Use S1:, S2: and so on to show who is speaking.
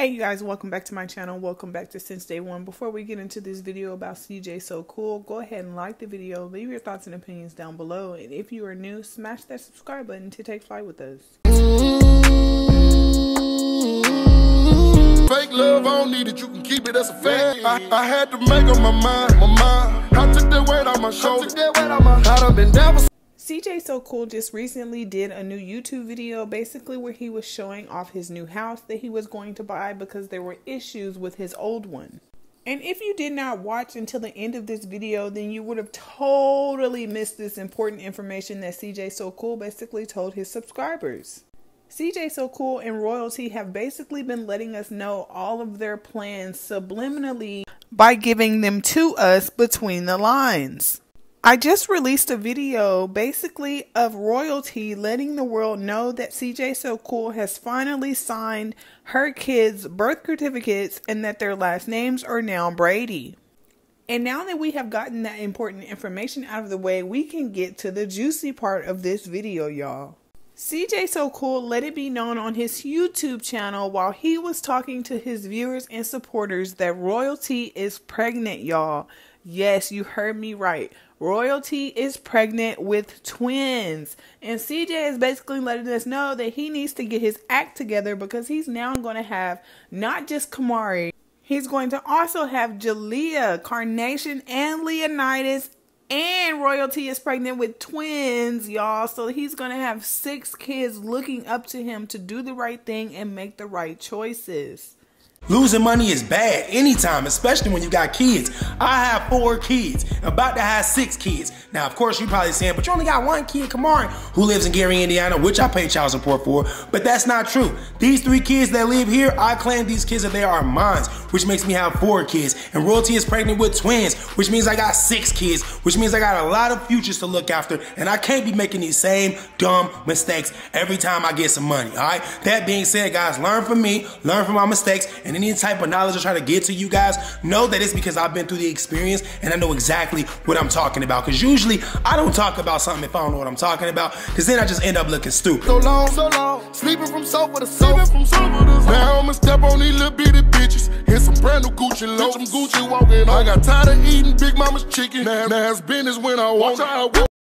S1: Hey you guys, welcome back to my channel. Welcome back to Since Day One. Before we get into this video about CJ So Cool, go ahead and like the video, leave your thoughts and opinions down below, and if you are new, smash that subscribe button to take flight with us.
S2: Fake love, I don't need it, you can keep it, that's a fact. I, I had to make up my mind, my mind.
S1: CJ So Cool just recently did a new YouTube video basically where he was showing off his new house that he was going to buy because there were issues with his old one. And if you did not watch until the end of this video, then you would have totally missed this important information that CJ So Cool basically told his subscribers. CJ So Cool and Royalty have basically been letting us know all of their plans subliminally by giving them to us between the lines. I just released a video basically of royalty letting the world know that CJ So Cool has finally signed her kids' birth certificates and that their last names are now Brady. And now that we have gotten that important information out of the way, we can get to the juicy part of this video, y'all. CJ So Cool let it be known on his YouTube channel while he was talking to his viewers and supporters that royalty is pregnant, y'all. Yes, you heard me right. Royalty is pregnant with twins. And CJ is basically letting us know that he needs to get his act together because he's now going to have not just Kamari, he's going to also have Jalea, Carnation, and Leonidas. And Royalty is pregnant with twins, y'all. So he's going to have six kids looking up to him to do the right thing and make the right choices.
S3: Losing money is bad anytime, especially when you got kids. I have four kids, about to have six kids. Now, of course, you're probably saying, but you only got one kid, Kamari, who lives in Gary, Indiana, which I pay child support for. But that's not true. These three kids that live here, I claim these kids that they are mine, which makes me have four kids. And Royalty is pregnant with twins, which means I got six kids, which means I got a lot of futures to look after. And I can't be making these same dumb mistakes every time I get some money, all right? That being said, guys, learn from me, learn from my mistakes, and any type of knowledge I try to get to you guys, know that it's because I've been through the experience and I know exactly what I'm talking about. Because usually I don't talk about something if I don't know what I'm talking about, because then I just end up looking stupid.
S2: So long, so long, sleeping from sofa to sofa. From sofa to sofa. Now I'ma step on these little bitty bitches. Here's some brand new Gucci low, some Gucci walking. I got tired of eating Big Mama's chicken. Now, now it's business when I want.